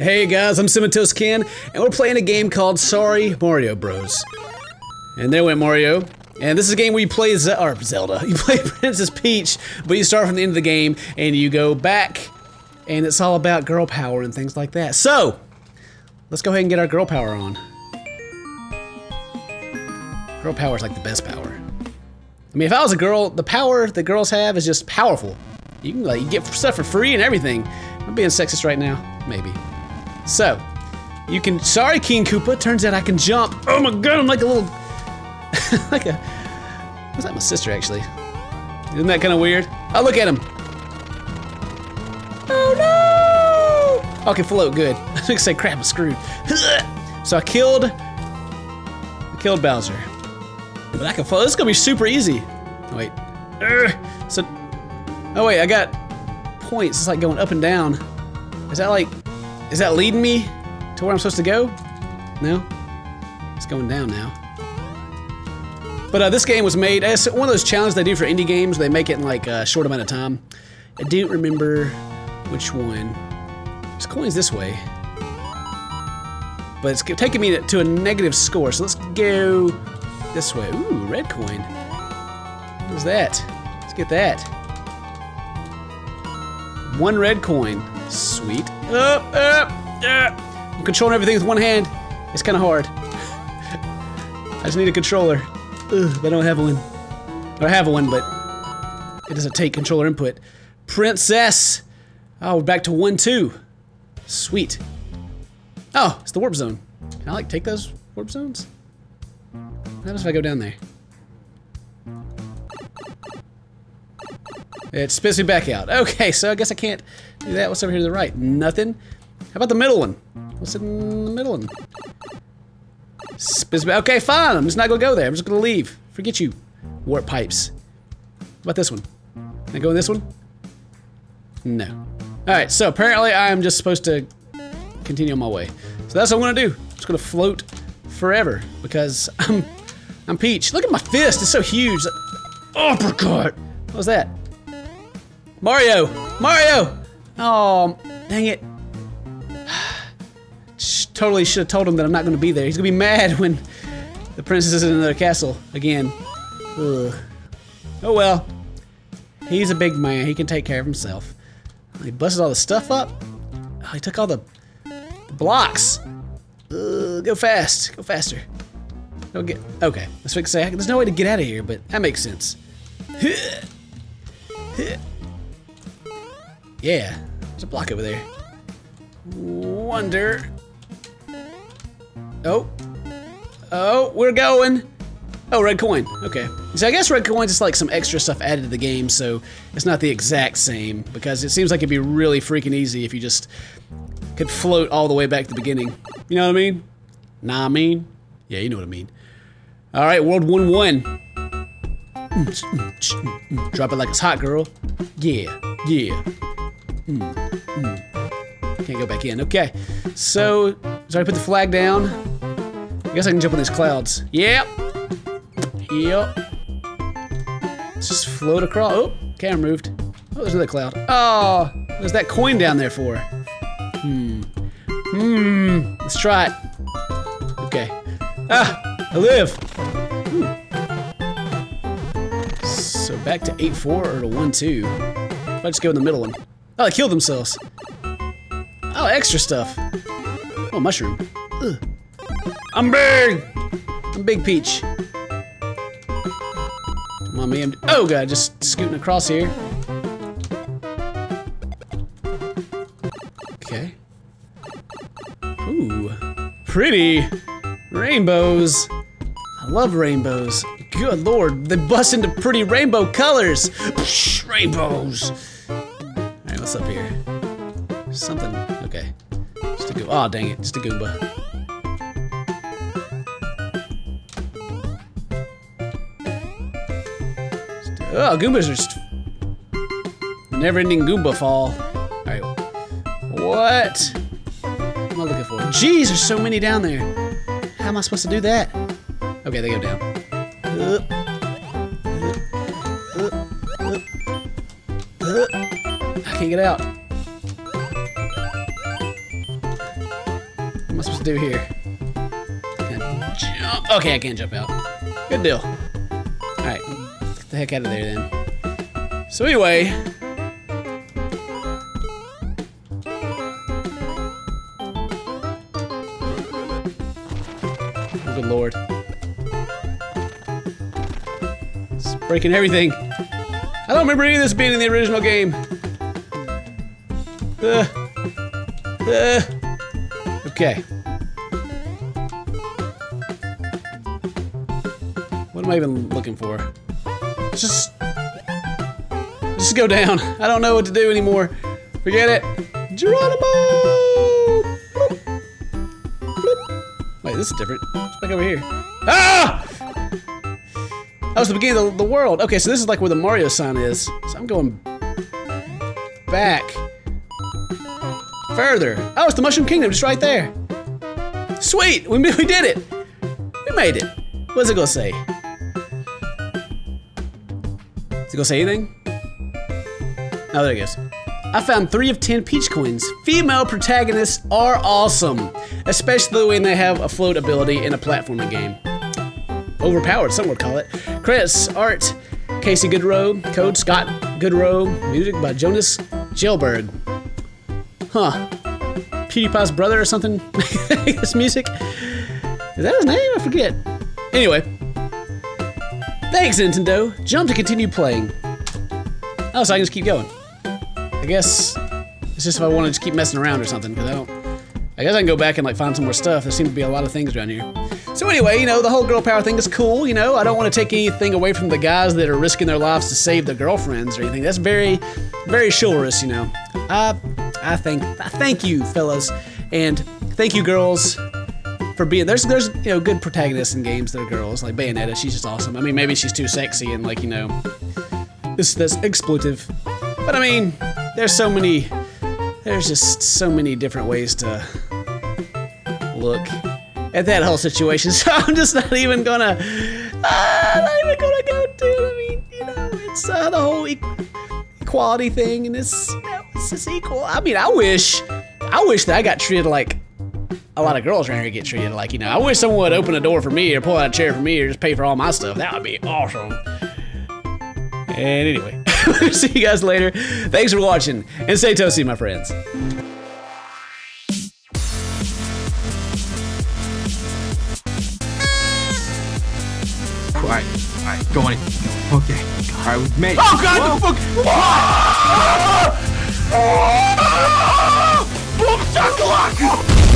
Hey guys, I'm Cinnamon Ken, and we're playing a game called Sorry Mario Bros. And there went Mario. And this is a game where you play Ze or Zelda. You play Princess Peach, but you start from the end of the game and you go back, and it's all about girl power and things like that. So, let's go ahead and get our girl power on. Girl power is like the best power. I mean, if I was a girl, the power that girls have is just powerful. You can like you get stuff for free and everything. I'm being sexist right now, maybe. So, you can. Sorry, King Koopa. Turns out I can jump. Oh my god, I'm like a little, like a. Was that my sister actually? Isn't that kind of weird? Oh, look at him. Oh no! Okay, float. Good. I was gonna say, crap, I'm screwed. So I killed. I killed Bowser. But I can float. This is gonna be super easy. Oh, wait. Urgh. So. Oh wait, I got points. It's like going up and down. Is that like? Is that leading me to where I'm supposed to go? No. It's going down now. But uh, this game was made as one of those challenges they do for indie games. They make it in like a short amount of time. I don't remember which one. There's coins this way. But it's taking me to a negative score, so let's go this way. Ooh, red coin. What's that? Let's get that. One red coin. Sweet. I'm controlling everything with one hand. It's kind of hard. I just need a controller. Ugh, but I don't have one. I have one, but it doesn't take controller input. Princess! Oh, we're back to 1-2. Sweet. Oh, it's the warp zone. Can I, like, take those warp zones? What happens if I go down there? It spits me back out. Okay, so I guess I can't do that. What's over here to the right? Nothing. How about the middle one? What's in the middle one? Spits me. Okay, fine. I'm just not gonna go there. I'm just gonna leave. Forget you. Warp pipes. What about this one? Can I go in this one? No. Alright, so apparently I am just supposed to continue on my way. So that's what I'm gonna do. I'm just gonna float forever because I'm I'm Peach. Look at my fist, it's so huge. Uppercut! What was that? Mario! Mario! Oh, dang it. totally should have told him that I'm not gonna be there. He's gonna be mad when the princess is in another castle again. Ugh. Oh well. He's a big man. He can take care of himself. He busted all the stuff up. Oh, he took all the, blocks. Uh, go fast. Go faster. Don't get. Okay. That's what I say. There's no way to get out of here, but that makes sense. Yeah. There's a block over there. Wonder. Oh. Oh, we're going. Oh, red coin. Okay. So I guess red coin's is like some extra stuff added to the game, so it's not the exact same, because it seems like it'd be really freaking easy if you just could float all the way back to the beginning. You know what I mean? Nah, I mean? Yeah, you know what I mean. All right, World 1-1. Mm, mm, mm, Drop it like it's hot, girl. Yeah, yeah. Mm, mm. Can't go back in. Okay, so, sorry, put the flag down. I guess I can jump on these clouds. Yep. Yep. Let's just float across. Oh, camera moved. Oh, there's another cloud. Oh, there's that coin down there for. Hmm. Hmm. Let's try it. Okay. Ah, I live. Ooh. So back to 8-4 or to 1-2. If I just go in the middle one. Oh, they killed themselves. Oh, extra stuff. Oh, mushroom. Ugh. I'm big! I'm Big Peach. On, man. Oh, God, just scooting across here. Okay. Ooh. Pretty. Rainbows. I love rainbows. Good lord, they bust into pretty rainbow colors. Psh, rainbows. What's up here? Something. Okay. Just a go. Oh, dang it. Just a Goomba. Oh, Goombas are just never-ending Goomba fall. All right, what What am I looking for? Jeez, there's so many down there. How am I supposed to do that? Okay, they go down. Up. Up. I can't get out. What am I supposed to do here? Jump? Okay, I can't jump out. Good deal. Alright, get the heck out of there then. So anyway, Oh, good lord. It's breaking everything. I don't remember any of this being in the original game. Uh, uh, okay. What am I even looking for? Just, just go down. I don't know what to do anymore. Forget it. Geronimo! Wait, this is different. It's back over here. Ah! That was the beginning of the, the world. Okay, so this is like where the Mario sign is. So I'm going back. Further. Oh, it's the Mushroom Kingdom just right there. Sweet! We, we did it! We made it. What's it gonna say? Is it gonna say anything? Oh, there it goes. I found three of ten peach coins. Female protagonists are awesome, especially when they have a float ability in a platforming game. Overpowered, some would call it. Credits, art, Casey Goodrow, code Scott Goodrow, music by Jonas Kjellberg. Huh. PewDiePie's brother or something? this music? Is that his name? I forget. Anyway. Thanks, Nintendo. Jump to continue playing. Oh, so I can just keep going. I guess it's just if I want to just keep messing around or something, because I don't. I guess I can go back and like find some more stuff. There seem to be a lot of things around here. So anyway, you know, the whole girl power thing is cool, you know. I don't want to take anything away from the guys that are risking their lives to save their girlfriends or anything. That's very, very chivalrous, you know. I, I think, thank you, fellas, and thank you, girls, for being there's there's you know good protagonists in games that are girls like Bayonetta. She's just awesome. I mean, maybe she's too sexy and like you know, this this exploitive, but I mean, there's so many, there's just so many different ways to look at that whole situation. So I'm just not even gonna, uh, not even gonna go to. I mean, you know, it's uh, the whole e equality thing, and it's you know, it's just equal. I mean, I wish, I wish that I got treated like a lot of girls around here get treated like. You know, I wish someone would open a door for me or pull out a chair for me or just pay for all my stuff. That would be awesome. And anyway, see you guys later. Thanks for watching, and stay toasty, my friends. Alright, alright, go on. Okay. Alright, we've made it. Oh God, the fuck! 몸짱 도와!